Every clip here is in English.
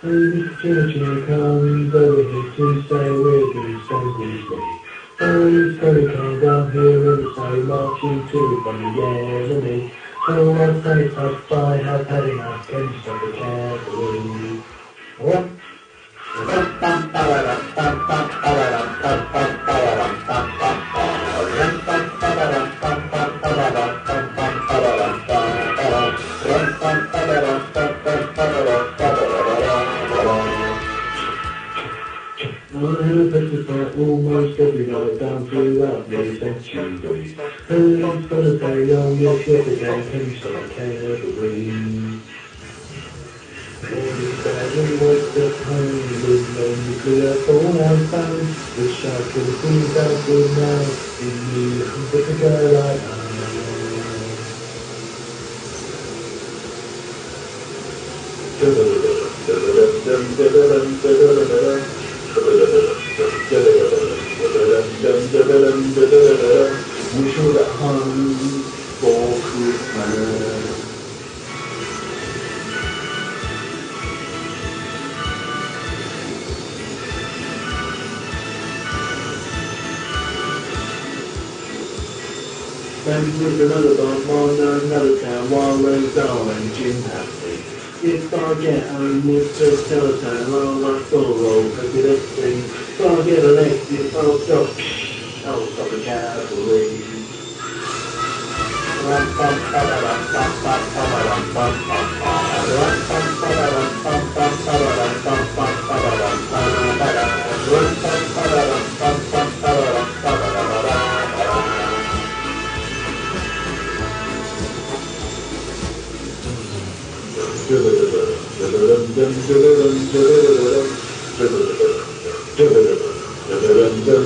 Baby Ginger comes over here to say we're doing something he's gonna come down here and say marching to the enemy. So I say, tough, I have had enough, can you stop the cavalry? What? Almost every night down throughout the century. Who's gonna say, oh yes, yes again, can you stop cavalry? Maybe seven was the pain with no nuclear fallout I now in the with a girl I We should for Christmas. Then another bump on another town while we're going gymnastics. If I get home with the telephone, I'll have full roll, cause it is thing. If I get elected, I'll stop, The cavalry.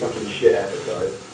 fucking shit advertised.